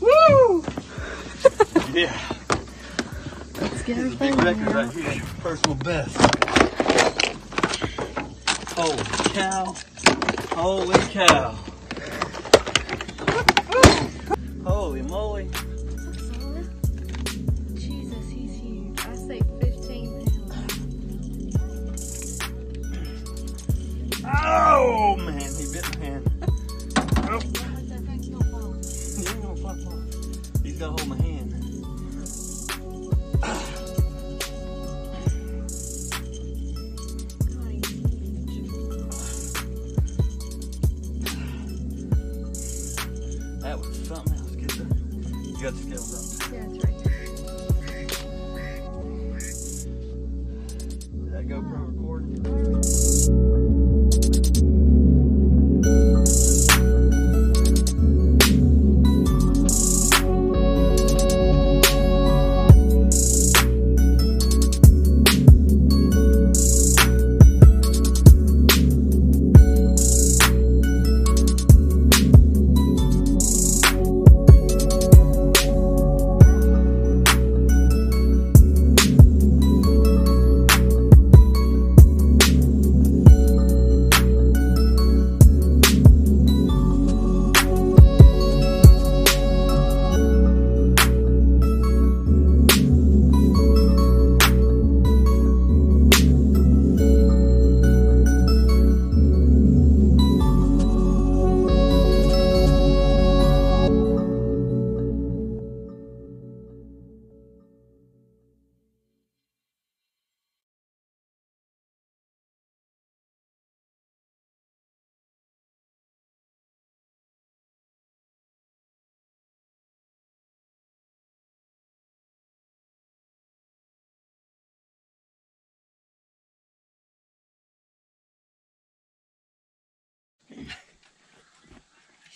Woo! yeah. Let's get Here's a big record right here. Personal best. Holy cow. Holy cow. Holy moly. That was something else. The, you got the scales up. Yeah, it's right.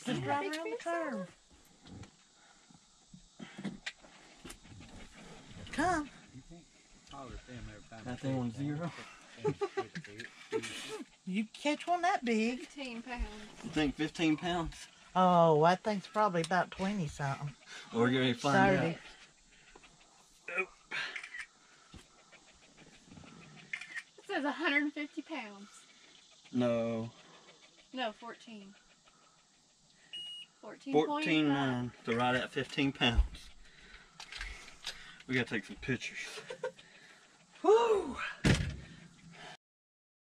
Just right around the curve. Come. That thing on zero. You catch one that big. 15 pounds. You think 15 pounds? Oh, I think's probably about 20 something. Or we're going to find 30. out. It says 150 pounds. No. No, 14. 14. 14 9. So right at 15 pounds. We got to take some pictures. Woo!